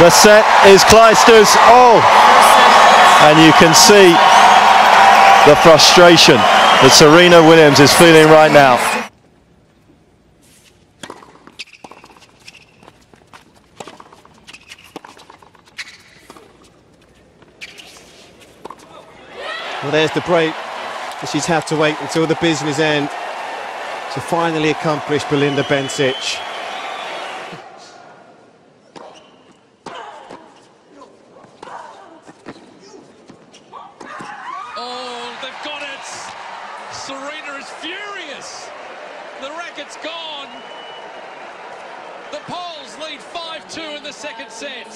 The set is Clijsters. Oh! And you can see the frustration that Serena Williams is feeling right now. Well, there's the break. She's had to wait until the business end to finally accomplish Belinda Bencic. Oh, they've got it. Serena is furious. The racket's gone. The Poles lead 5-2 in the second set.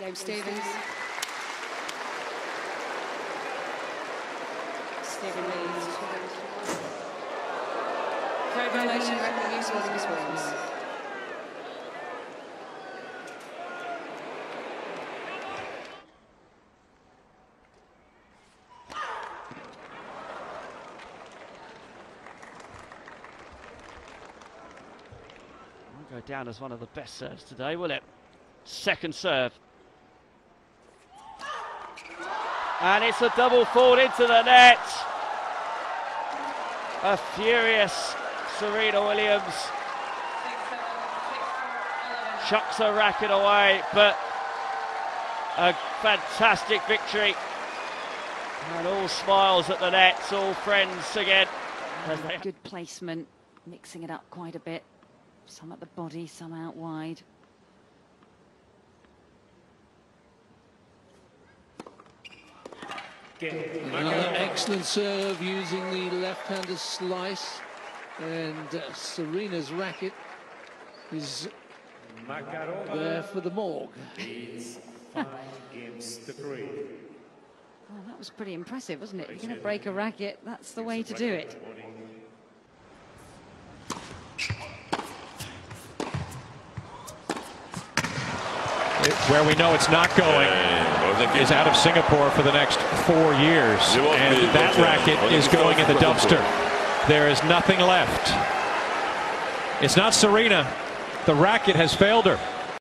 Gabe Stephens. Stephen leads. Violation, of Miss Williams. Won't go down as one of the best serves today, will it? Second serve. And it's a double fall into the net. A furious Serena Williams chucks her racket away, but a fantastic victory. And all smiles at the nets, all friends again. as Good placement, mixing it up quite a bit. Some at the body, some out wide. Another excellent serve using the left-hander slice. And uh, Serena's racket is there for the morgue. Oh, that was pretty impressive, wasn't it? You're going to break a racket, that's the way to do it. Where we know it's not going is out of Singapore for the next four years. And that racket is going in the dumpster. There is nothing left. It's not Serena. The racket has failed her.